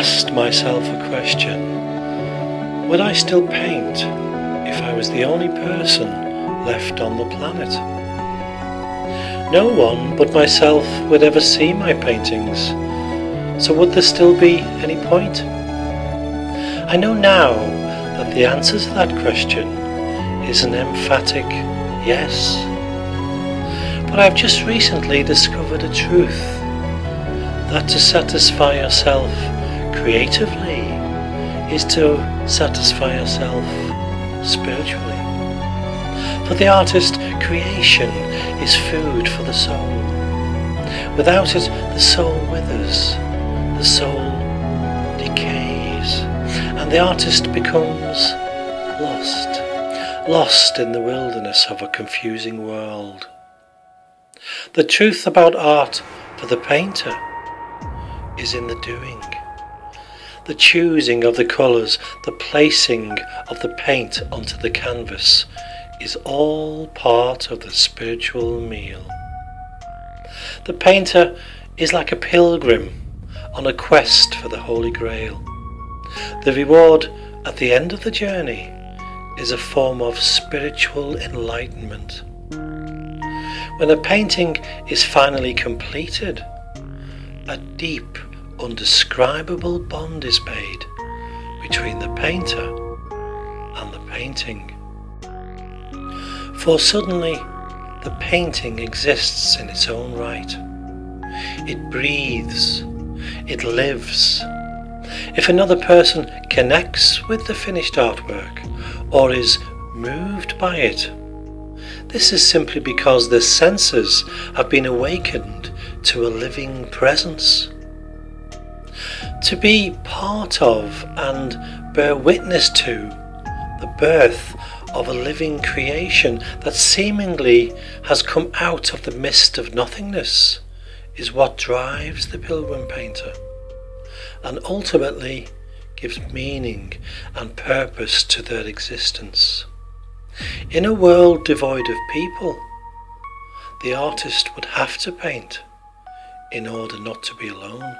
myself a question Would I still paint if I was the only person left on the planet? No one but myself would ever see my paintings, so would there still be any point? I know now that the answer to that question is an emphatic yes. But I've just recently discovered a truth that to satisfy yourself creatively is to satisfy yourself spiritually. For the artist, creation is food for the soul. Without it, the soul withers, the soul decays, and the artist becomes lost, lost in the wilderness of a confusing world. The truth about art for the painter is in the doing. The choosing of the colours, the placing of the paint onto the canvas is all part of the spiritual meal. The painter is like a pilgrim on a quest for the Holy Grail. The reward at the end of the journey is a form of spiritual enlightenment. When a painting is finally completed, a deep, undescribable bond is made between the painter and the painting. For suddenly, the painting exists in its own right. It breathes, it lives. If another person connects with the finished artwork or is moved by it, this is simply because the senses have been awakened to a living presence. To be part of and bear witness to the birth of a living creation that seemingly has come out of the mist of nothingness is what drives the pilgrim painter and ultimately gives meaning and purpose to their existence. In a world devoid of people, the artist would have to paint in order not to be alone.